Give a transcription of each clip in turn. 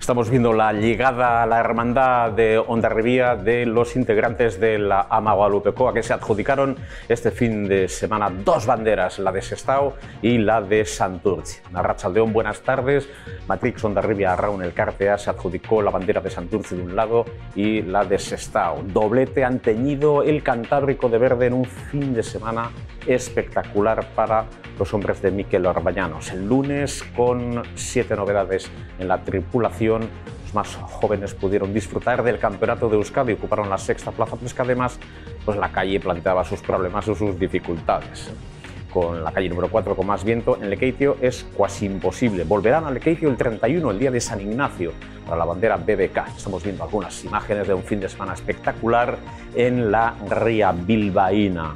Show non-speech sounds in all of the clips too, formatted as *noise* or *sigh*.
Estamos viendo la llegada a la hermandad de Ondarribía de los integrantes de la Ama Guadalupecoa que se adjudicaron este fin de semana dos banderas, la de Sestao y la de Santurce. Narrachaldeón, buenas tardes. Matrix Ondarribia Raúl El Cartea se adjudicó la bandera de Santurce de un lado y la de Sestao. Doblete han teñido el Cantábrico de verde en un fin de semana espectacular para los hombres de Miquel Orbañanos. El lunes con siete novedades en la tripulación. Los más jóvenes pudieron disfrutar del campeonato de Euskadi ocuparon la sexta plaza, pero es que además pues la calle planteaba sus problemas o sus dificultades. Con la calle número 4 con más viento en Lequeitio es casi imposible. Volverán a Lequeitio el 31, el día de San Ignacio, para la bandera BBK. Estamos viendo algunas imágenes de un fin de semana espectacular en la ría bilbaína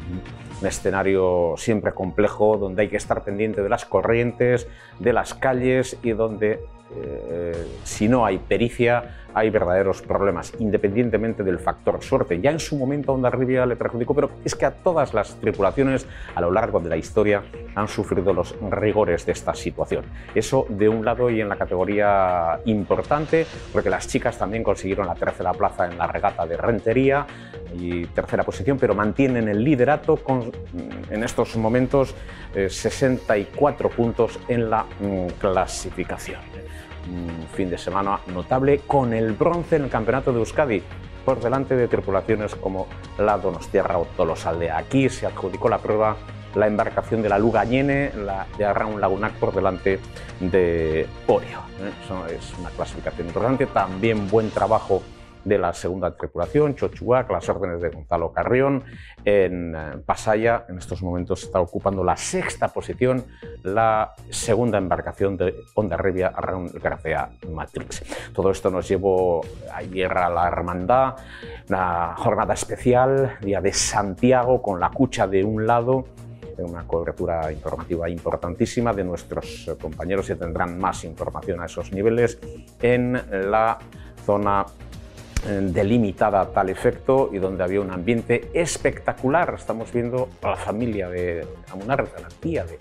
un escenario siempre complejo donde hay que estar pendiente de las corrientes, de las calles y donde eh, si no hay pericia hay verdaderos problemas, independientemente del factor suerte. Ya en su momento Onda Rivia le perjudicó, pero es que a todas las tripulaciones a lo largo de la historia han sufrido los rigores de esta situación. Eso de un lado y en la categoría importante, porque las chicas también consiguieron la tercera plaza en la regata de Rentería y tercera posición, pero mantienen el liderato con en estos momentos 64 eh, puntos en la mm, clasificación un fin de semana notable con el bronce en el Campeonato de Euskadi por delante de tripulaciones como la Donostiarra o Tolosaldea. Aquí se adjudicó la prueba la embarcación de la Lugañene, la de Arraun Lagunac por delante de Orio. ¿eh? Eso es una clasificación importante. También buen trabajo de la segunda tripulación, Chochuac, las órdenes de Gonzalo Carrión. En eh, Pasaya, en estos momentos, está ocupando la sexta posición la segunda embarcación de Onda Revia Arraun García Matrix. Todo esto nos llevó ayer a la Hermandad, una jornada especial, día de Santiago, con la cucha de un lado una cobertura informativa importantísima de nuestros compañeros que tendrán más información a esos niveles en la zona eh, delimitada a tal efecto y donde había un ambiente espectacular. Estamos viendo a la familia de Amunarret, a la tía de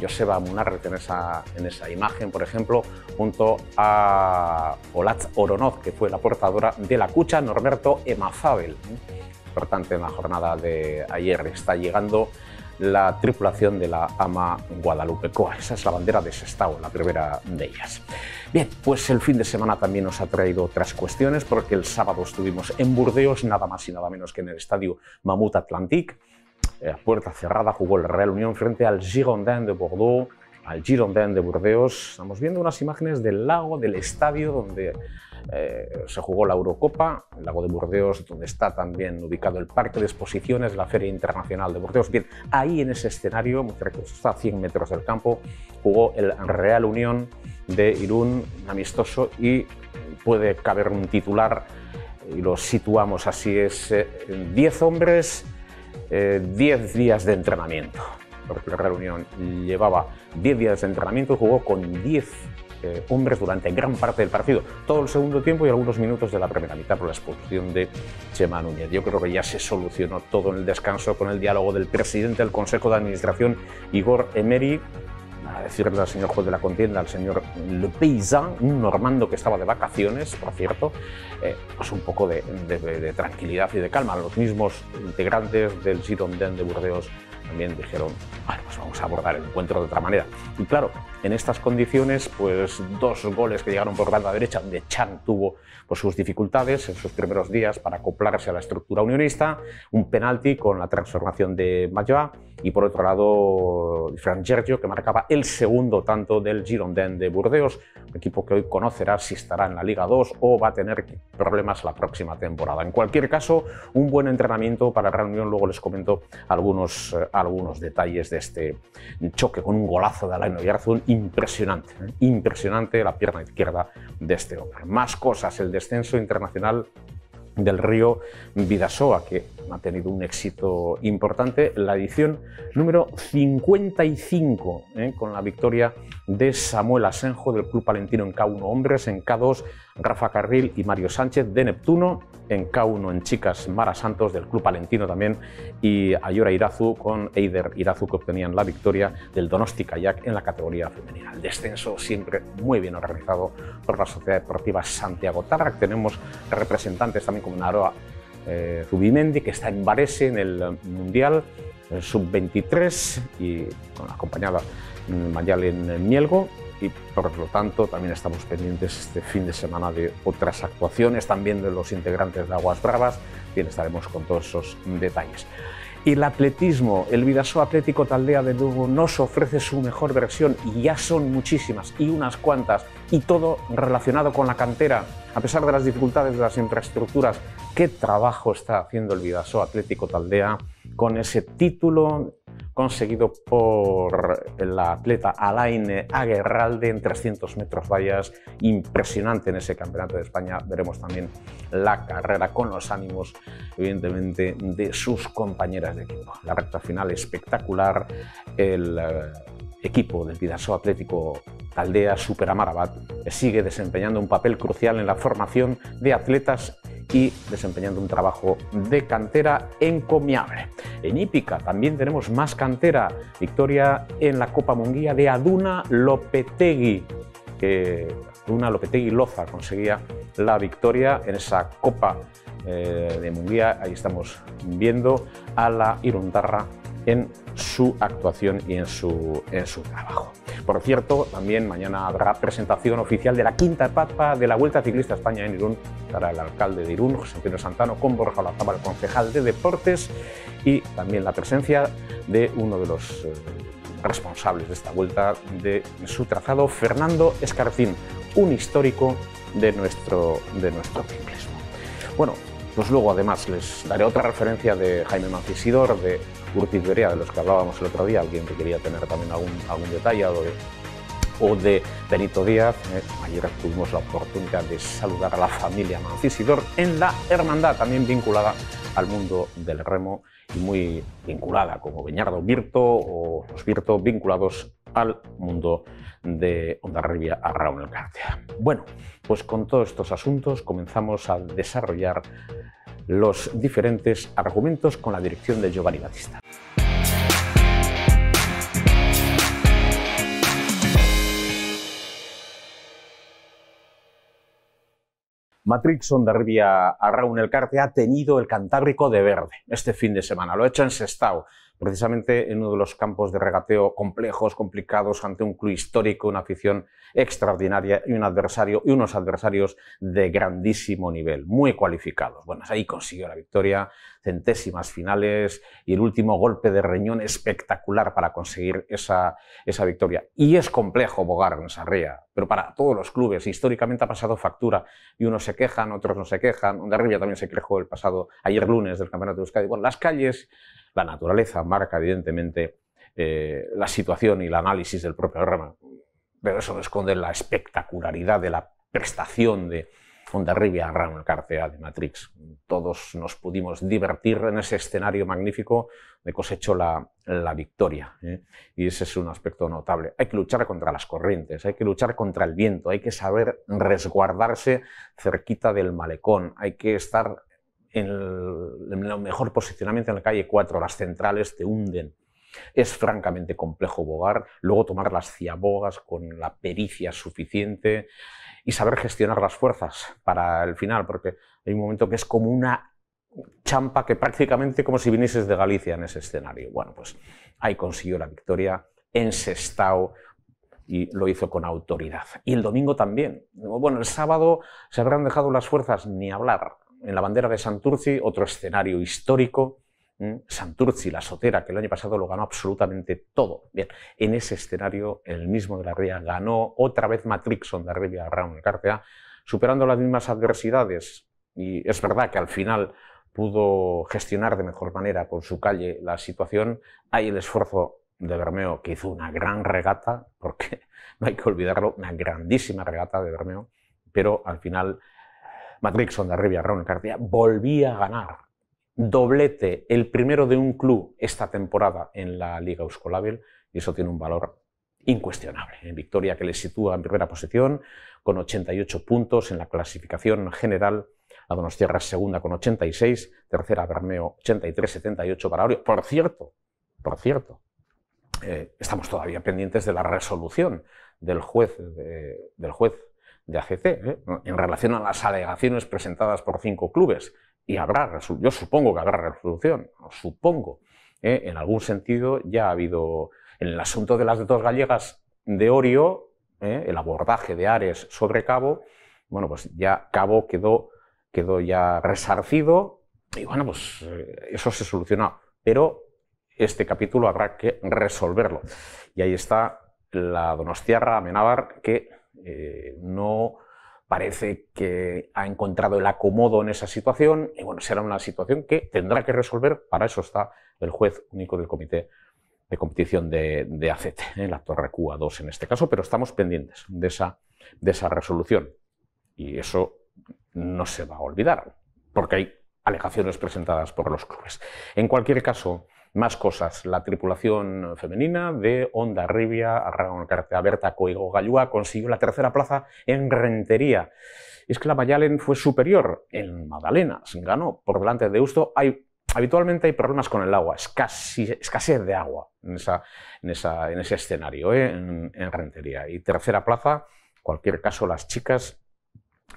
Joseba Amunarret en esa, en esa imagen, por ejemplo, junto a Olatz Oronov, que fue la portadora de la cucha, Norberto Emazabel. Importante en la jornada de ayer. Está llegando la tripulación de la Ama Guadalupe Coa. Esa es la bandera de Sestao, la primera de ellas. Bien, pues el fin de semana también nos ha traído otras cuestiones, porque el sábado estuvimos en Burdeos, nada más y nada menos que en el estadio Mamut Atlantique. A puerta cerrada jugó el Real Unión frente al Girondin de Bordeaux al Girondin de Burdeos. Estamos viendo unas imágenes del lago, del estadio donde eh, se jugó la Eurocopa, el lago de Burdeos, donde está también ubicado el Parque de Exposiciones la Feria Internacional de Burdeos. Bien, ahí en ese escenario, está a 100 metros del campo, jugó el Real Unión de Irún, amistoso, y puede caber un titular, y lo situamos así, es 10 eh, hombres, 10 eh, días de entrenamiento porque la Real Unión llevaba 10 días de entrenamiento jugó con 10 eh, hombres durante gran parte del partido, todo el segundo tiempo y algunos minutos de la primera mitad por la expulsión de Chema Núñez. Yo creo que ya se solucionó todo en el descanso con el diálogo del presidente del Consejo de Administración, Igor Emery, a decirle al señor juez de la contienda, al señor Le Paysan, un normando que estaba de vacaciones, por cierto, eh, pues un poco de, de, tranquilidad y de calma. Los mismos integrantes del Girondin de Burdeos también dijeron, bueno, pues vamos a abordar el encuentro de otra manera. Y claro, en estas condiciones, pues dos goles que llegaron por banda derecha, donde Chan tuvo sus dificultades en sus primeros días para acoplarse a la estructura unionista, un penalti con la transformación de Mayoa y por otro lado Fran Giorgio que marcaba el segundo tanto del Girondin de Burdeos, un equipo que hoy conocerá si estará en la Liga 2 o va a tener problemas la próxima temporada. En cualquier caso, un buen entrenamiento para reunión, luego les comento algunos, eh, algunos detalles de este choque con un golazo de Alain Oyarzún impresionante, ¿eh? impresionante la pierna izquierda de este hombre. Más cosas, el descenso internacional del río Vidasoa, que ha tenido un éxito importante. La edición número 55, ¿eh? con la victoria de Samuel Asenjo del Club Palentino en K1 hombres, en K2 Rafa Carril y Mario Sánchez de Neptuno, en K1 en chicas Mara Santos del Club Palentino también y Ayora Irazu con Eider Irazu que obtenían la victoria del Donosti Kayak en la categoría femenina. El descenso siempre muy bien organizado por la Sociedad Deportiva Santiago Tarrac. Tenemos representantes también como Naroa eh, Zubimendi que está en Varese en el Mundial Sub-23 y acompañada Mayalen Mielgo y por lo tanto también estamos pendientes este fin de semana de otras actuaciones, también de los integrantes de Aguas Bravas, bien estaremos con todos esos detalles. Y el atletismo, el Vidaso Atlético Taldea de Lugo nos ofrece su mejor versión y ya son muchísimas y unas cuantas y todo relacionado con la cantera, a pesar de las dificultades de las infraestructuras. ¿Qué trabajo está haciendo el Vidaso Atlético Taldea con ese título conseguido por la atleta Alaine Aguerralde en 300 metros vallas, impresionante en ese Campeonato de España. Veremos también la carrera con los ánimos, evidentemente, de sus compañeras de equipo. La recta final espectacular, el eh, equipo del Vidaso Atlético Taldea Superamarabat sigue desempeñando un papel crucial en la formación de atletas y desempeñando un trabajo de cantera encomiable. En Hípica también tenemos más cantera, victoria en la Copa Munguía de Aduna Lopetegui, que Aduna Lopetegui Loza conseguía la victoria en esa Copa eh, de Munguía. Ahí estamos viendo a la Irundarra en su actuación y en su, en su trabajo. Por cierto, también mañana habrá presentación oficial de la quinta etapa de la Vuelta Ciclista España en Irún para el alcalde de Irún, José Antonio Santano, con Borja Olazábal, el concejal de Deportes, y también la presencia de uno de los eh, responsables de esta vuelta de su trazado, Fernando Escarcín, un histórico de nuestro, de nuestro ciclismo. Bueno, pues luego además les daré otra referencia de Jaime Mancisidor, de Urtiz de los que hablábamos el otro día, alguien que quería tener también algún, algún detalle, o de, o de Benito Díaz. Eh, ayer tuvimos la oportunidad de saludar a la familia Mancisidor en la hermandad, también vinculada al mundo del remo y muy vinculada como Beñardo Virto o los Virto vinculados al mundo de Ondarribia a Raúl Cartea. Bueno, pues con todos estos asuntos comenzamos a desarrollar los diferentes argumentos con la dirección de Giovanni Battista. Matrix Ondarribia Arraun Elcarte ha tenido el Cantábrico de verde este fin de semana. Lo ha hecho en Sestao, precisamente en uno de los campos de regateo complejos, complicados, ante un club histórico, una afición extraordinaria y un adversario y unos adversarios de grandísimo nivel, muy cualificados. Bueno, ahí consiguió la victoria, centésimas finales y el último golpe de reñón espectacular para conseguir esa, esa victoria. Y es complejo bogar en esa ría, pero para todos los clubes históricamente ha pasado factura y unos se quejan, otros no se quejan. Arriba también se quejó el pasado ayer lunes del Campeonato de Euskadi. Bueno, las calles la naturaleza marca evidentemente eh, la situación y el análisis del propio rama, pero eso esconde la espectacularidad de la prestación de Ondarribia el Cartea de Matrix. Todos nos pudimos divertir en ese escenario magnífico de cosechó la, la victoria. ¿eh? Y ese es un aspecto notable. Hay que luchar contra las corrientes, hay que luchar contra el viento, hay que saber resguardarse cerquita del malecón, hay que estar en el, mejor posicionamiento en la calle 4, las centrales te hunden. Es francamente complejo bogar, luego tomar las ciabogas con la pericia suficiente y saber gestionar las fuerzas para el final, porque hay un momento que es como una champa que prácticamente como si vinieses de Galicia en ese escenario. Bueno, pues ahí consiguió la victoria en Sestao y lo hizo con autoridad. Y el domingo también. Bueno, el sábado se habrán dejado las fuerzas ni hablar en la bandera de Santurci, otro escenario histórico. Santurci, la sotera, que el año pasado lo ganó absolutamente todo. Bien, en ese escenario, el mismo de la Ría ganó otra vez Matrixon de Arribia Round Cartea, superando las mismas adversidades. Y es verdad que al final pudo gestionar de mejor manera con su calle la situación. Hay el esfuerzo de Bermeo, que hizo una gran regata, porque *laughs* no hay que olvidarlo, una grandísima regata de Bermeo, pero al final Matrix de Rivia Ron Cartía volvía a ganar. doblete, el primero de un club esta temporada en la Liga Euskolabel, y eso tiene un valor incuestionable. En victoria que le sitúa en primera posición con 88 puntos en la clasificación general. La Donostierra segunda con 86, tercera Bermeo 83-78 para Orio. Por cierto, por cierto, eh, estamos todavía pendientes de la resolución del juez de ACT ¿eh? en relación a las alegaciones presentadas por cinco clubes. Y habrá, yo supongo que habrá resolución, supongo. ¿eh? En algún sentido ya ha habido, en el asunto de las dos gallegas de Orio, el abordaje de Ares sobre Cabo, bueno, pues ya Cabo quedó, quedó ya resarcido y bueno, pues eso se solucionó. Pero este capítulo habrá que resolverlo. Y ahí está la Donostiarra Amenábar, que eh, no parece que ha encontrado el acomodo en esa situación, y bueno, será una situación que tendrá que resolver, para eso está el juez único del comité de competición de, de ACT, en la Torre QA2 en este caso, pero estamos pendientes de esa, de esa resolución. Y eso no se va a olvidar, porque hay alegaciones presentadas por los clubes. En cualquier caso, más cosas. La tripulación femenina de Onda Rivia, Cartea Berta Coigo Gallúa consiguió la tercera plaza en Rentería. Es que la Mayalen fue superior en Magdalenas, ganó por delante de Eusto. Hay, habitualmente hay problemas con el agua, escasez de agua en, ese escenario, ¿eh? en, Rentería. Y tercera plaza, cualquier caso, las chicas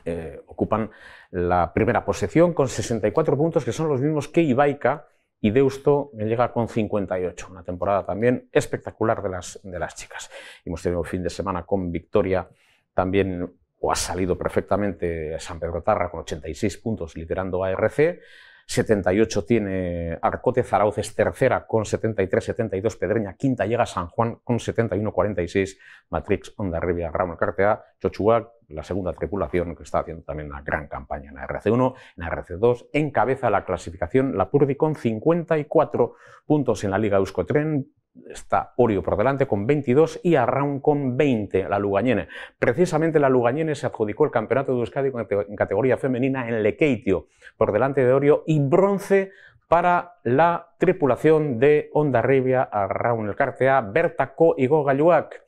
eh, ocupan la primera posición con 64 puntos, que son los mismos que Ibaica, y Deusto llega con 58, una temporada también espectacular de las, de las chicas. Hemos tenido fin de semana con victoria también, o ha salido perfectamente San Pedro Tarra con 86 puntos liderando a RC, 78 tiene Arcote, Zarauz es tercera con 73-72, Pedreña quinta llega San Juan con 71-46, Matrix, Onda Rivia, Ramón Cartea, Chochuac, la segunda tripulación que está haciendo también una gran campaña en la RC1, en la RC2, encabeza la clasificación la Purdi con 54 puntos en la Liga Euskotren, está Orio por delante con 22 y Arraun con 20, la Lugañene. Precisamente la Lugañene se adjudicó el campeonato de Euskadi en categoría femenina en Lekeitio, por delante de Orio, y bronce para la tripulación de Onda Rivia, Arraun el Cartea, Berta Co y Gogayuac.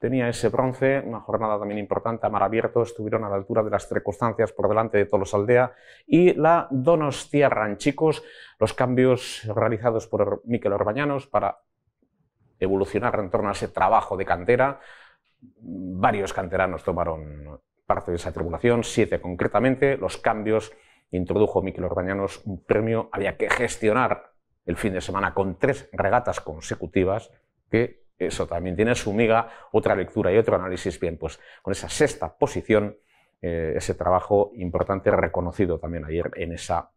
Tenía ese bronce, una jornada también importante, a mar abierto, estuvieron a la altura de las circunstancias por delante de Tolos Aldea y la Donostiarran. Chicos, los cambios realizados por Miquel Orbañanos para evolucionar en torno a ese trabajo de cantera. Varios canteranos tomaron parte de esa tribulación, siete concretamente. Los cambios introdujo Miquel Orbañanos un premio. Había que gestionar el fin de semana con tres regatas consecutivas, que eso también tiene su miga, otra lectura y otro análisis. Bien, pues con esa sexta posición, eh, ese trabajo importante reconocido también ayer en esa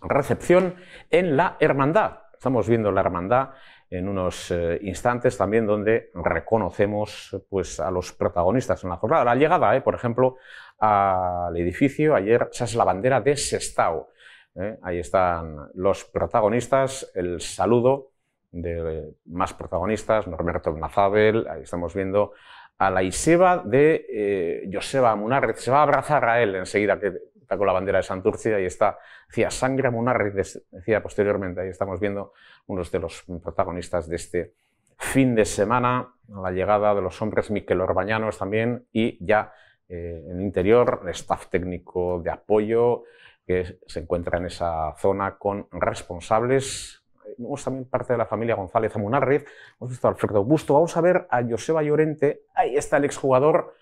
recepción en la hermandad. Estamos viendo la hermandad en unos eh, instantes también donde reconocemos pues, a los protagonistas en la jornada. La llegada, eh, por ejemplo, al edificio, ayer esa es la bandera de Sestao. Eh. Ahí están los protagonistas, el saludo de más protagonistas, Norberto Nazabel, ahí estamos viendo a la Iseba de Joseba Munarrez, se va a abrazar a él enseguida que está con la bandera de Santurcia y está, decía, Sangre Munarrez, decía posteriormente, ahí estamos viendo unos de los protagonistas de este fin de semana, la llegada de los hombres Miquel Orbañanos también y ya eh, en el interior el staff técnico de apoyo que se encuentra en esa zona con responsables. Vemos también parte de la familia González Amunarriz, hemos visto a Alfredo Busto, vamos a ver a Joseba Llorente, ahí está el exjugador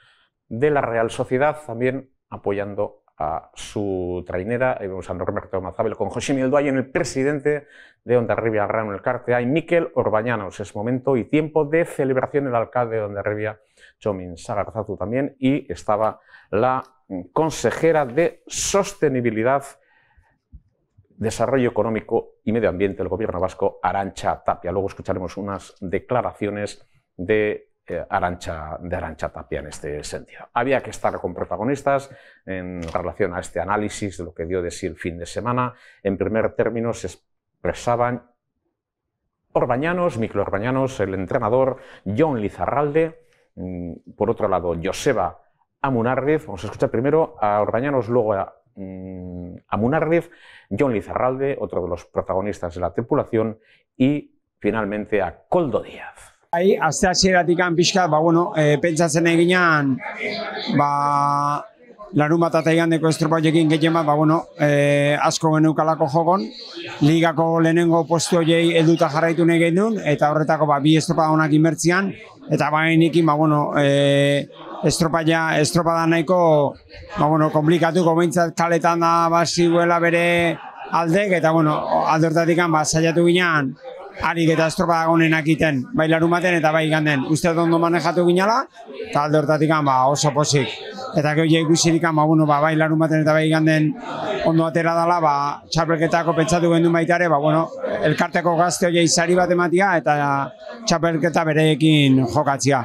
de la Real Sociedad también apoyando a su trainera, a Norberto Mazabel con José Miguel en el presidente de Ondarribia Rano el Cartea y Miquel Orbañanos. Es momento y tiempo de celebración el alcalde de Ondarribia, Chomin Sagarzatu también, y estaba la consejera de Sostenibilidad, Desarrollo Económico y Medio Ambiente del Gobierno Vasco, Arancha Tapia. Luego escucharemos unas declaraciones de Arancha, de Arancha Tapia en este sentido. Había que estar con protagonistas en relación a este análisis de lo que dio de sí el fin de semana. En primer término se expresaban Orbañanos, Micro Orbañanos, el entrenador, John Lizarralde, mm, por otro lado, Joseba Amunarriz. Vamos a escuchar primero a Orbañanos, luego a mmm, Amunarriz, John Lizarralde, otro de los protagonistas de la tripulación, y finalmente a Coldo Díaz. Bai, azte hasieratik pixka, ba, bueno, e, pentsatzen eginean, ba, larun bat eta igandeko estropaiekin gehien bat, ba, bueno, e, asko geneukalako jogon, ligako lehenengo postu horiei eduta jarraitu nahi genuen, eta horretako ba, bi estropa honak inbertzian, eta bainikin, ba, bueno, e, estropaia, estropada nahiko, ba, bueno, komplikatu, gomentzat kaletan da, ba, bere aldek, eta, bueno, aldortatik, ba, saiatu ginean, harik eta estropada gonenak iten, bai larun baten eta bai ganden. Uste ondo manejatu ginala, eta alde hortatik ba, oso posik. Eta ja ikusirik ba, bueno, ba, bai larun baten eta bai ganden ondo atera dela, ba, txapelketako pentsatu gendu baitare, ba, bueno, elkarteko gazte hori sari bat ematia eta txapelketa bereekin jokatzia.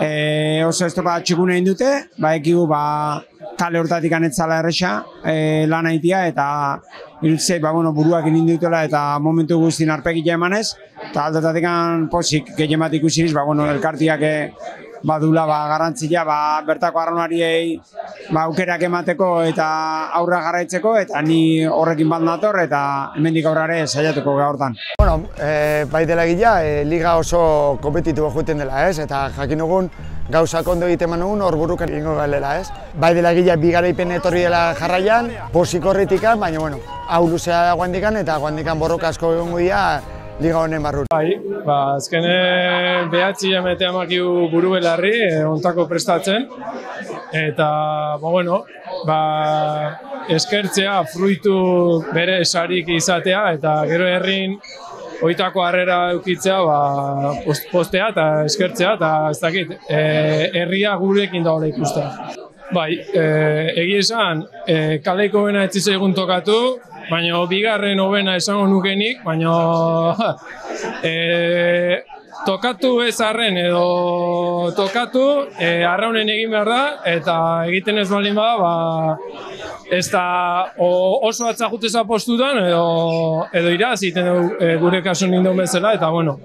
E, oso estropada txikune dute, ba, ekigu, ba, kale hortatik anetzala erresa e, lan haitia eta irutzei ba, bueno, buruak inindutela eta momentu guztin arpegila emanez eta aldetatik posik gehien bat ikusiriz, ba, bueno, elkartiak e, badula ba, garantzia ba, bertako arraunariei ba, aukerak emateko eta aurra jarraitzeko eta ni horrekin bat nator eta hemendik aurrare saiatuko gaurtan. Bueno, e, bai dela gila, e, liga oso kompetitu joiten dela ez, eta jakin dugun gauzak ondo egiten manugun hor burukan egingo galela ez. Bai dela gila bi garaipen etorri dela jarraian, posik horretikan, baina bueno, hau luzea da guandikan eta guandikan borroka asko egongo dira liga honen barrut. Bai, ba, azkene behatzi jamete amakiu buru belarri, e, ontako prestatzen. Eta, ba, bueno, ba, eskertzea, fruitu bere esarik izatea, eta gero herrin oitako harrera eukitzea, ba, postea eta eskertzea, eta ez dakit, e, herria gurekin da ikusten. Bai, e, egia esan, e, kaleiko bena egun tokatu, baina bigarren hobena esango nukenik, baina *laughs* e, tokatu ez arren edo tokatu e, arraunen egin behar da eta egiten ez baldin bada ba, ez da oso atzakuteza postutan edo, edo iraz egiten e, gure kasu nindun bezala eta bueno,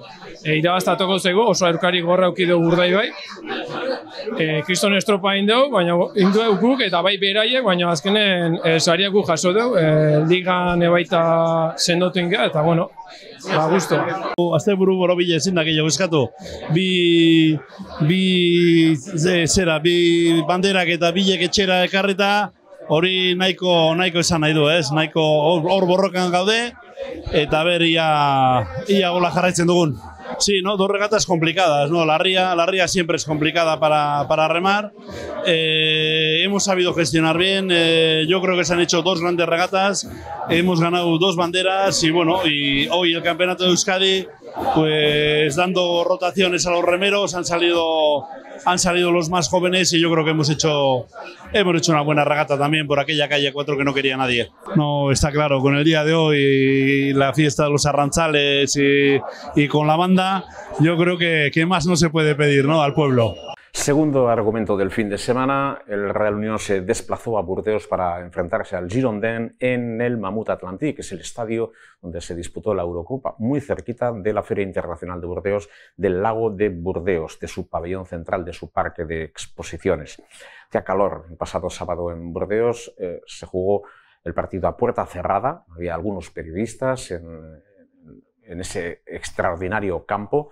e, irabaztatuko zego oso erkarik gorra aukidu burdai bai. E, kriston estropa indeu, baina indu eukuk eta bai beraiek, baina azkenen e, sariak jaso deu, e, ligan ebaita sendotu inga, eta bueno, ba, gusto. Azte buru boro bile ezin da gehiago eskatu. Bi, bi, ze, zera, bi banderak eta bilek etxera ekarreta, hori nahiko, nahiko esan nahi du, ez? Nahiko hor borrokan gaude, eta ber, ia, ia gola jarraitzen dugun. Sí, no, dos regatas complicadas, ¿no? La ría, la ría siempre es complicada para, para remar. Eh, hemos sabido gestionar bien. Eh, yo creo que se han hecho dos grandes regatas. Hemos ganado dos banderas y bueno, hoy el campeonato de Euskadi, pues dando rotaciones a los remeros, han salido han salido los más jóvenes y yo creo que hemos hecho, hemos hecho una buena regata también por aquella calle 4 que no quería nadie. No, está claro, con el día de hoy, la fiesta de los arranchales y, y con la banda, yo creo que, que más no se puede pedir ¿no? al pueblo. Segundo argumento del fin de semana, el Real Unión se desplazó a Burdeos para enfrentarse al Girondin en el Mamut Atlantique, que es el estadio donde se disputó la Eurocopa, muy cerquita de la Feria Internacional de Burdeos, del lago de Burdeos, de su pabellón central, de su parque de exposiciones. Hacía calor el pasado sábado en Burdeos, eh, se jugó el partido a puerta cerrada, había algunos periodistas en, en ese extraordinario campo,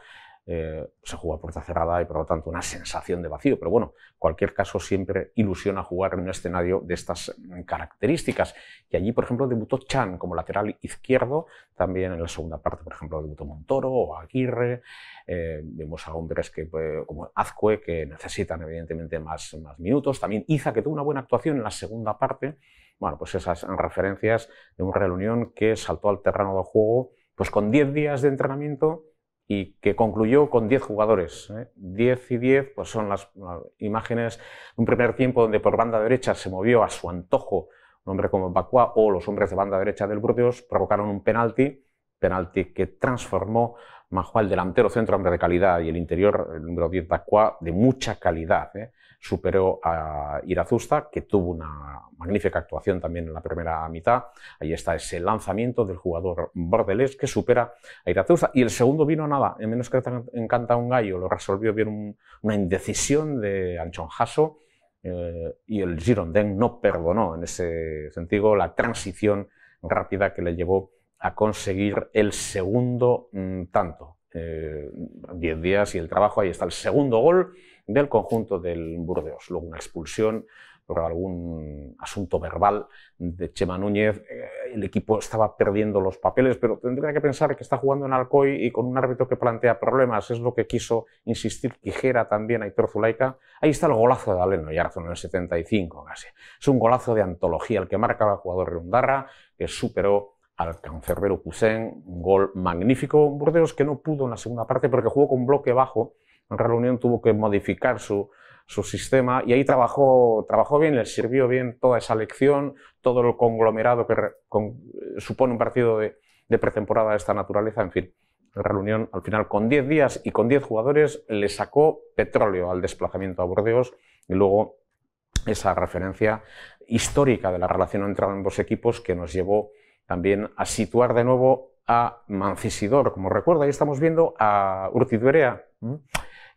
eh, se juega a puerta cerrada y por lo tanto una sensación de vacío. Pero bueno, en cualquier caso siempre ilusiona jugar en un escenario de estas mm, características. Y allí, por ejemplo, debutó Chan como lateral izquierdo, también en la segunda parte, por ejemplo, debutó Montoro o Aguirre. Eh, vemos a hombres que, pues, como Azcue que necesitan evidentemente más, más minutos. También Iza, que tuvo una buena actuación en la segunda parte. Bueno, pues esas referencias de un Real Unión que saltó al terreno de juego pues con 10 días de entrenamiento y que concluyó con 10 jugadores. 10 ¿eh? y 10 pues son las, imágenes de un primer tiempo donde por banda derecha se movió a su antojo un hombre como Bacua o los hombres de banda derecha del Burdeos provocaron un penalti, penalti que transformó Majual, delantero centro hombre de calidad y el interior, el número 10 Bacua, de mucha calidad. ¿eh? Superó a Irazusta, que tuvo una magnífica actuación también en la primera mitad. Ahí está ese lanzamiento del jugador bordelés que supera a Irazusta. Y el segundo vino nada, en menos que encanta un gallo, lo resolvió bien una indecisión de Anchon Hasso, eh, y el Girondin no perdonó en ese sentido la transición rápida que le llevó a conseguir el segundo mm, tanto. Eh, diez días y el trabajo, ahí está el segundo gol del conjunto del Burdeos. Luego una expulsión por algún asunto verbal de Chema Núñez. Eh, el equipo estaba perdiendo los papeles, pero tendría que pensar que está jugando en Alcoy y con un árbitro que plantea problemas. Es lo que quiso insistir Quijera también, Aitor Zulaika. Ahí está el golazo de Aleno Yarzón en el 75 casi. Es un golazo de antología, el que marca el jugador Rundarra, que superó al cancerbero Poussin, un gol magnífico. Burdeos que no pudo en la segunda parte porque jugó con bloque bajo. En Real Unión tuvo que modificar su, su sistema y ahí trabajó, trabajó bien, le sirvió bien toda esa lección, todo el conglomerado que supone un partido de, pretemporada de esta naturaleza, en fin. Reunión, al final, con 10 días y con 10 jugadores, le sacó petróleo al desplazamiento a Burdeos y luego esa referencia histórica de la relación entre ambos equipos que nos llevó también a situar de nuevo a Mancisidor. Como recuerda, ahí estamos viendo a Urtiduerea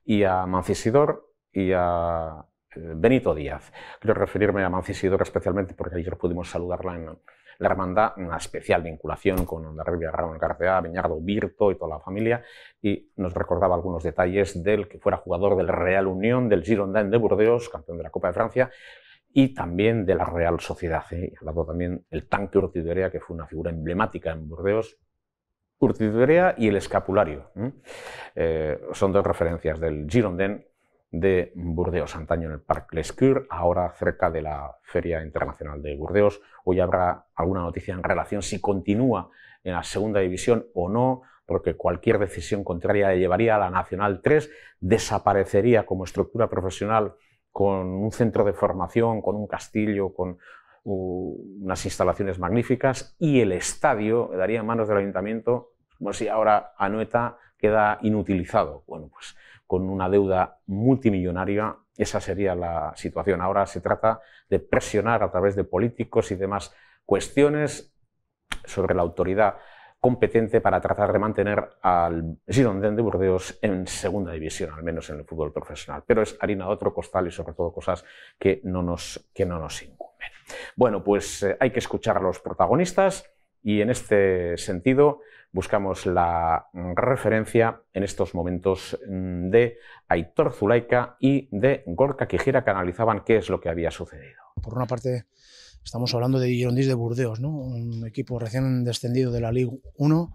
y a Mancisidor y a eh, Benito Díaz. Quiero referirme a Mancisidor especialmente porque ayer pudimos saludarla en la hermandad, una especial vinculación con la Ramón García, Beñardo Virto y toda la familia, y nos recordaba algunos detalles del que fuera jugador del Real Unión, del Girondin de Burdeos, campeón de la Copa de Francia, y también de la Real Sociedad. ¿eh? Y al lado también el tanque Urtidurea, que fue una figura emblemática en Burdeos, Urtidurea y el escapulario. Eh, son dos referencias del Girondin de Burdeos, antaño en el Parc Lescure, ahora cerca de la Feria Internacional de Burdeos. Hoy habrá alguna noticia en relación si continúa en la segunda división o no, porque cualquier decisión contraria le llevaría a la Nacional 3, desaparecería como estructura profesional con un centro de formación, con un castillo, con unas instalaciones magníficas y el estadio daría en manos del ayuntamiento, como si ahora Anoeta queda inutilizado. Bueno, pues con una deuda multimillonaria, esa sería la situación. Ahora se trata de presionar a través de políticos y demás cuestiones sobre la autoridad competente para tratar de mantener al Girondin de Burdeos en segunda división, al menos en el fútbol profesional. Pero es harina de otro costal y sobre todo cosas que no nos, que no nos incumben. Bueno, pues eh, hay que escuchar a los protagonistas y en este sentido buscamos la referencia en estos momentos mm, de Aitor Zulaika y de Gorka Quijera que analizaban qué es lo que había sucedido. Por una parte, estamos hablando de Girondins de Burdeos, ¿no? un equipo recién descendido de la Liga 1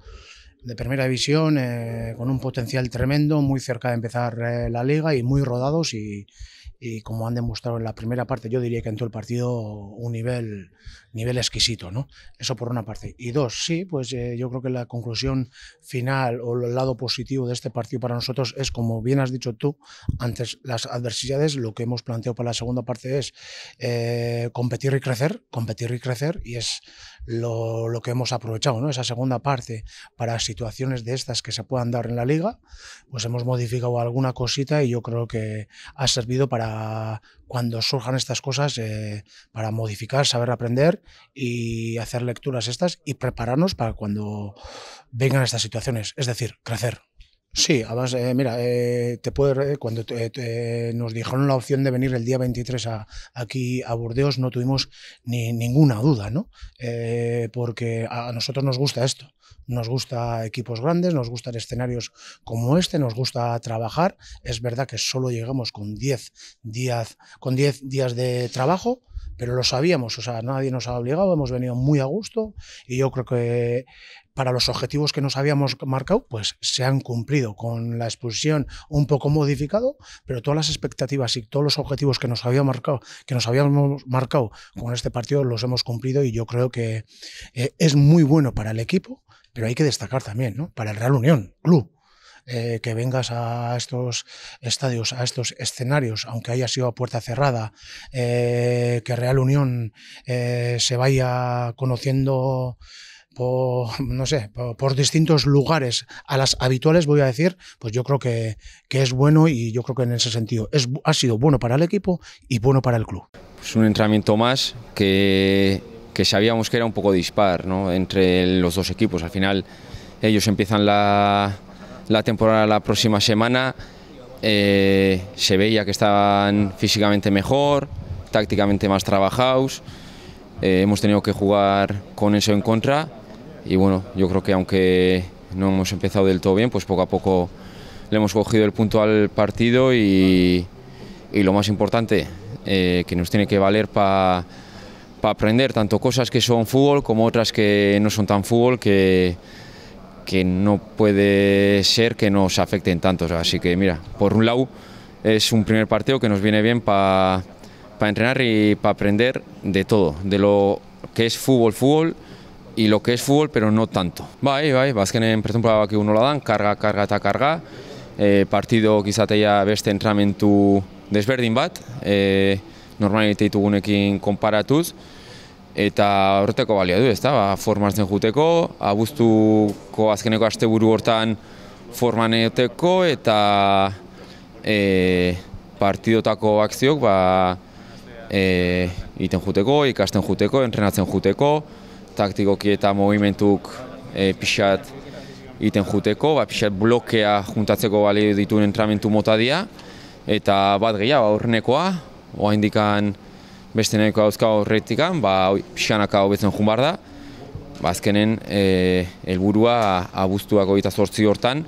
de primera división, eh, con un potencial tremendo, muy cerca de empezar eh, la liga y muy rodados y, y como han demostrado en la primera parte, yo diría que en todo el partido un nivel, nivel exquisito, ¿no? Eso por una parte. Y dos, sí, pues eh, yo creo que la conclusión final o el lado positivo de este partido para nosotros es, como bien has dicho tú, antes las adversidades, lo que hemos planteado para la segunda parte es eh, competir y crecer, competir y crecer, y es lo, lo, que hemos aprovechado, ¿no? Esa segunda parte para situaciones de estas que se puedan dar en la liga, pues hemos modificado alguna cosita y yo creo que ha servido para cuando surjan estas cosas, eh, para modificar, saber aprender y hacer lecturas estas y prepararnos para cuando vengan estas situaciones, es decir, crecer. Sí, además, eh, mira, eh, te puede, cuando nos dijeron la opción de venir el día 23 a, aquí a Burdeos, no tuvimos ni ninguna duda, ¿no? porque a nosotros nos gusta esto. Nos gusta equipos grandes, nos gustan escenarios como este, nos gusta trabajar. Es verdad que solo llegamos con 10 días, con 10 días de trabajo, pero lo sabíamos, o sea, nadie nos ha obligado, hemos venido muy a gusto y yo creo que para los objetivos que nos habíamos marcado, pues se han cumplido con la exposición un poco modificado, pero todas las expectativas y todos los objetivos que nos había marcado, que nos habíamos marcado con este partido los hemos cumplido y yo creo que eh, es muy bueno para el equipo pero hay que destacar también, ¿no? Para el Real Unión, club, eh, que vengas a estos estadios, a estos escenarios, aunque haya sido a puerta cerrada, eh, que Real Unión eh, se vaya conociendo por, no sé, por, distintos lugares a las habituales, voy a decir, pues yo creo que, que, es bueno y yo creo que en ese sentido es, ha sido bueno para el equipo y bueno para el club. Es un entrenamiento más que que sabíamos que era un poco dispar ¿no? entre los dos equipos. Al final ellos empiezan la, la temporada la próxima semana, eh, se veía que estaban físicamente mejor, tácticamente más trabajados, eh, hemos tenido que jugar con eso en contra y bueno, yo creo que aunque no hemos empezado del todo bien, pues poco a poco le hemos cogido el punto al partido y, y lo más importante, eh, que nos tiene que valer para pa aprender tanto cosas que son fútbol como otras que no son tan fútbol que, que no puede ser que nos afecten tanto. Así que mira, por un lado es un primer partido que nos viene bien para pa entrenar y para aprender de todo, de lo que es fútbol, fútbol y lo que es fútbol, pero no tanto. Bai, bai, bazkenen prezenpua baki unola dan, karga, karga eta karga, e, partido kizateia beste entramentu desberdin bat, e, normalite ditugunekin konparatuz, eta horreteko balia du, ezta? Ba, formatzen juteko, abuztuko azkeneko asteburu hortan forman egoteko eta e, partidotako akziok ba, e, iten juteko, ikasten juteko, entrenatzen juteko, taktikoki eta movimentuk e, pixat iten juteko, ba, pixat blokea juntatzeko bali dituen entramentu mota dira, eta bat gehiago aurrenekoa, oa indikan beste nahiko dauzka horretikan, ba, pixanaka hobetzen jun bar da, ba, azkenen e, helburua abuztuako eta zortzi hortan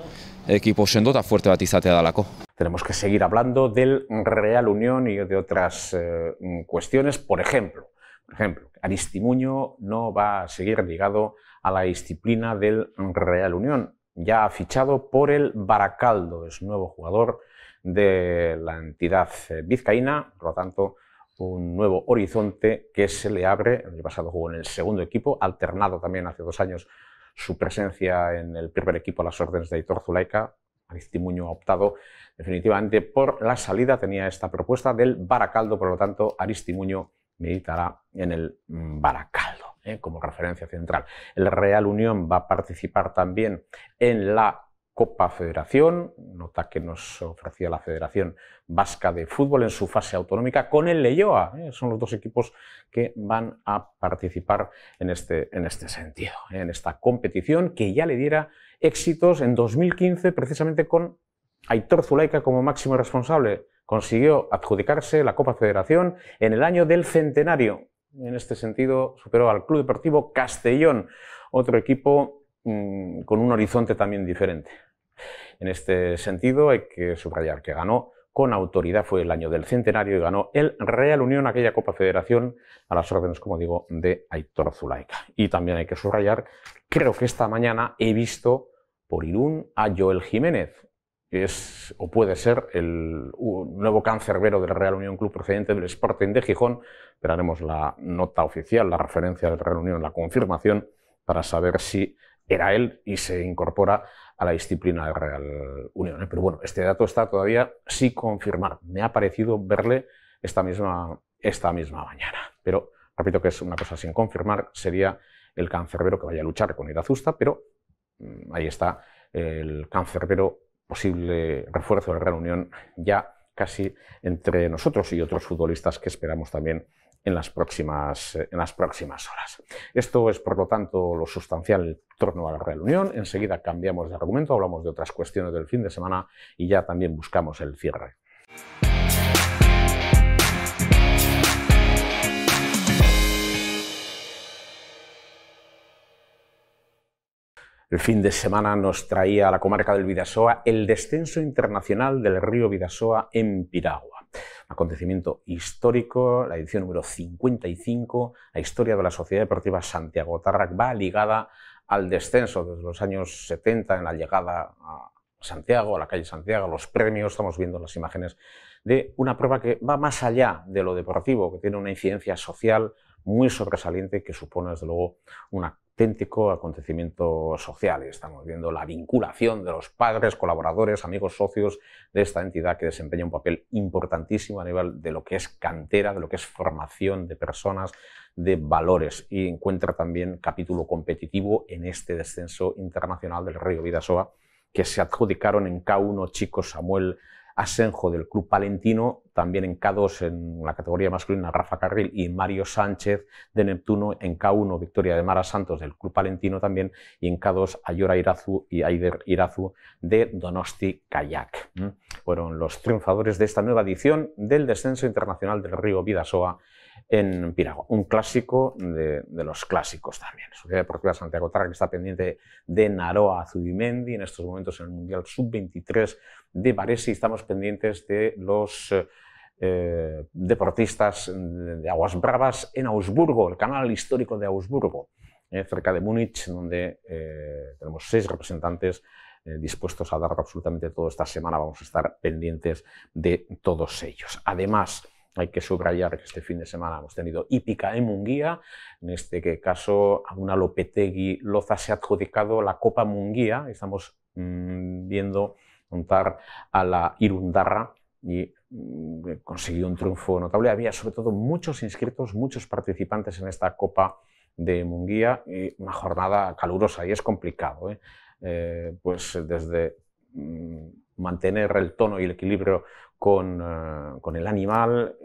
ekipo sendo eta fuerte bat izatea dalako. Tenemos que seguir hablando del Real Unión y de otras eh, cuestiones, por ejemplo, por ejemplo, Aristimuño no va a seguir ligado a la disciplina del Real Unión. Ya ha fichado por el Baracaldo, es nuevo jugador de la entidad eh, vizcaína, por lo tanto, un nuevo horizonte que se le abre. El pasado jugó en el segundo equipo, alternado también hace dos años su presencia en el primer equipo a las órdenes de Aitor Zulaika. Aristimuño ha optado definitivamente por la salida, tenía esta propuesta del Baracaldo, por lo tanto, Aristimuño militará en el Baracaldo ¿eh? como referencia central. El Real Unión va a participar también en la Copa Federación, nota que nos ofrecía la Federación Vasca de Fútbol en su fase autonómica con el Leyoa. ¿eh? Son los dos equipos que van a participar en este, en este sentido, ¿eh? en esta competición que ya le diera éxitos en 2015 precisamente con Aitor Zulaika como máximo responsable. Consiguió adjudicarse la Copa Federación en el año del centenario. En este sentido superó al Club Deportivo Castellón, otro equipo mmm, con un horizonte también diferente. En este sentido hay que subrayar que ganó con autoridad, fue el año del centenario y ganó el Real Unión, aquella Copa Federación, a las órdenes, como digo, de Aitor Zulaika. Y también hay que subrayar, creo que esta mañana he visto por Irún a Joel Jiménez, es o puede ser el nuevo cancerbero del Real Unión Club procedente del Sporting de Gijón. Esperaremos la nota oficial, la referencia del Real Unión, la confirmación, para saber si era él y se incorpora a la disciplina del Real Unión. ¿eh? Pero bueno, este dato está todavía sin confirmar. Me ha parecido verle esta misma, esta misma mañana. Pero repito que es una cosa sin confirmar, sería el cancerbero que vaya a luchar con Irazusta, pero mmm, ahí está el cancerbero, posible refuerzo Real Unión, ya casi entre nosotros y otros futbolistas que esperamos también en las próximas, en las próximas horas. Esto es, por lo tanto, lo sustancial en torno a la Real Unión. Enseguida cambiamos de argumento, hablamos de otras cuestiones del fin de semana y ya también buscamos el cierre. El fin de semana nos traía a la comarca del Vidasoa el descenso internacional del río Vidasoa en Piragua. Acontecimiento histórico, la edición número 55, la historia de la Sociedad Deportiva Santiago Tarrac va ligada al descenso desde los años 70 en la llegada a Santiago, a la calle Santiago, los premios, estamos viendo las imágenes de una prueba que va más allá de lo deportivo, que tiene una incidencia social muy sobresaliente que supone desde luego una auténtico acontecimiento social. Estamos viendo la vinculación de los padres, colaboradores, amigos, socios de esta entidad que desempeña un papel importantísimo a nivel de lo que es cantera, de lo que es formación de personas, de valores y encuentra también capítulo competitivo en este descenso internacional del Río Vidasoa que se adjudicaron en K1 Chico Samuel Asenjo del Club Palentino, también en K2 en la categoría masculina Rafa Carril y Mario Sánchez de Neptuno, en K1 victoria de Mara Santos del Club Palentino también y en K2 Ayora Irazu y Aider Irazu de Donosti Kayak. Fueron los triunfadores de esta nueva edición del descenso internacional del río Vidasoa en Piragua. Un clásico de, los clásicos también. Sociedad Deportiva Santiago Tarra que está pendiente de Naroa Zubimendi en estos momentos en el Mundial Sub-23 de Varese y estamos pendientes de los eh, deportistas de Aguas Bravas en Augsburgo, el canal histórico de Augsburgo, eh, cerca de Múnich, donde eh, tenemos seis representantes dispuestos a dar absolutamente todo esta semana. Vamos a estar pendientes de todos ellos. Además, hay que subrayar que este fin de semana hemos tenido hípica en Munguía, en este caso a una Lopetegui Loza se ha adjudicado la Copa Munguía, estamos mm, viendo montar a la Irundarra y mm, consiguió un triunfo notable. Había sobre todo muchos inscritos, muchos participantes en esta Copa de Munguía y una jornada calurosa y es complicado. ¿eh? Eh, pues desde mm, mantener el tono y el equilibrio con, eh, con el animal,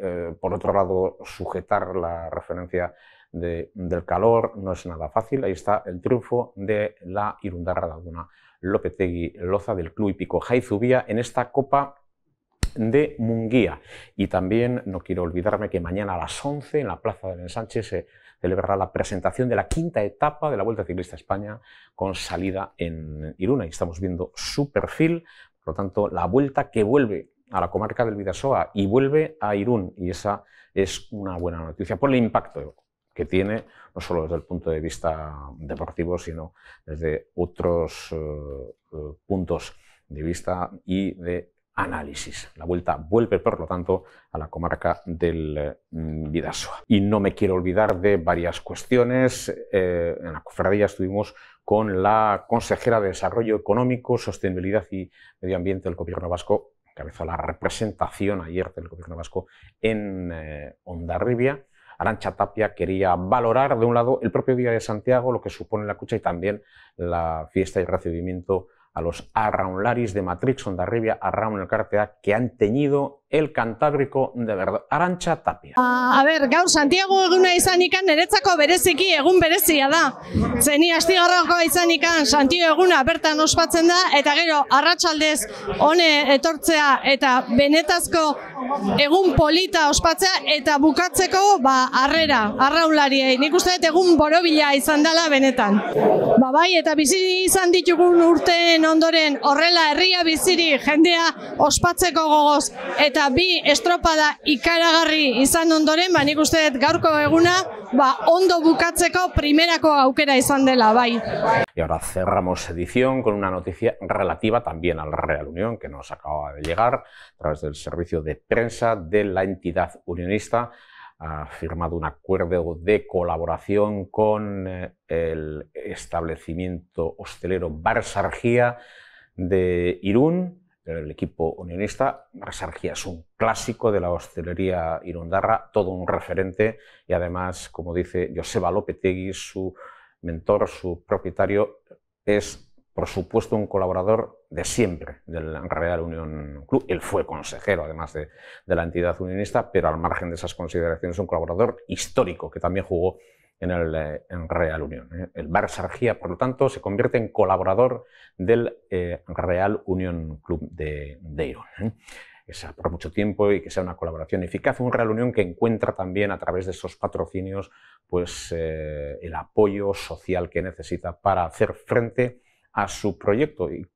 por otro lado, sujetar la referencia de, del calor no es nada fácil. Ahí está el triunfo de la Irundarra de Alguna Lopetegui Loza del Club Hípico Jaizubía en esta Copa de Munguía. Y también no quiero olvidarme que mañana a las 11 en la Plaza del Ensanche se celebrará la presentación de la quinta etapa de la Vuelta Ciclista España con salida en Iruna. Y estamos viendo su perfil, por lo tanto, la vuelta que vuelve a la comarca del Vidasoa y vuelve a Irún. Y esa es una buena noticia por el impacto que tiene, no solo desde el punto de vista deportivo, sino desde otros eh, eh, puntos de vista y de análisis. La vuelta vuelve, por lo tanto, a la comarca del mm, Vidasoa. Y no me quiero olvidar de varias cuestiones. Eh, en la cofradía estuvimos con la consejera de Desarrollo Económico, Sostenibilidad y Medio Ambiente del Gobierno Vasco, cabeza la representación ayer del gobierno vasco en eh, Ondarribia. Arancha Tapia quería valorar, de un lado, el propio Día de Santiago, lo que supone la cucha y también la fiesta y recibimiento a los arraunlaris de Matrix, Ondarribia, Arraun el Cartea, que han teñido el Cantábrico de verdad. Arantxa Tapia. A, a ber, gaur Santiago eguna izanikan niretzako bereziki egun berezia da. Zeni astigarrako izanikan Santiago eguna bertan ospatzen da, eta gero arratsaldez hone etortzea eta benetazko egun polita ospatzea eta bukatzeko ba harrera, arraulariei. Nik uste dut egun borobila izan dela benetan. Ba bai, eta bizi izan ditugun urteen ondoren horrela herria biziri jendea ospatzeko gogoz eta bi estropada ikaragarri izan ondoren, ba nik uste dut gaurko eguna, ba ondo bukatzeko primerako aukera izan dela, bai. Y ahora cerramos edición con una noticia relativa también al Real Unión, que nos acaba de llegar a través del servicio de prensa de la entidad unionista. Ha firmado un acuerdo de colaboración con eh, el establecimiento hostelero Barsargía de Irún, el equipo unionista. Resargía es un clásico de la hostelería irundarra, todo un referente y además, como dice Joseba Lopetegui, su mentor, su propietario, es por supuesto un colaborador de siempre del Real Unión Club. Él fue consejero, además de, de la entidad unionista, pero al margen de esas consideraciones, un colaborador histórico que también jugó en el eh, Real Unión. ¿eh? El Bar Sargía, por lo tanto, se convierte en colaborador del eh, Real Unión Club de, de Irún. Que sea por mucho tiempo y que sea una colaboración eficaz, un Real Unión que encuentra también a través de esos patrocinios pues, el apoyo social que necesita para hacer frente a su proyecto. Y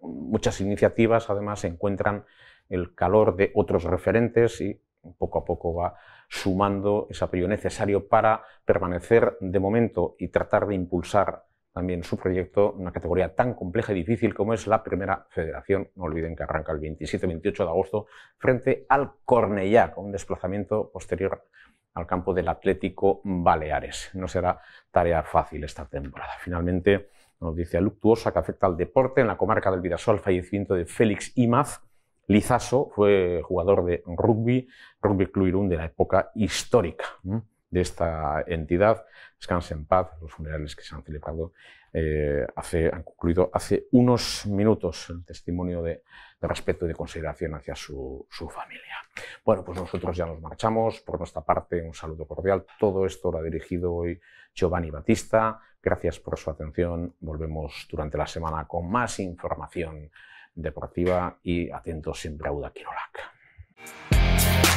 muchas iniciativas además encuentran el calor de otros referentes y poco a poco va sumando ese apoyo necesario para permanecer de momento y tratar de impulsar también su proyecto en una categoría tan compleja y difícil como es la Primera Federación. No olviden que arranca el 27-28 de agosto frente al Cornellá, con un desplazamiento posterior al campo del Atlético Baleares. No será tarea fácil esta temporada. Finalmente, noticia luctuosa que afecta al deporte en la comarca del Vidasol, fallecimiento de Félix Imaz, Lizaso fue jugador de rugby, Rugby Club Irún de la época histórica. de esta entidad. Descanse en paz, los funerales que se han celebrado eh, han concluido hace unos minutos el testimonio de, de respeto y de consideración hacia su, su, familia. Bueno, pues nosotros ya nos marchamos. Por nuestra parte, un saludo cordial. Todo esto lo ha dirigido hoy Giovanni Batista. Gracias por su atención. Volvemos durante la semana con más información deportiva y atentos siempre a Uda Kirolak.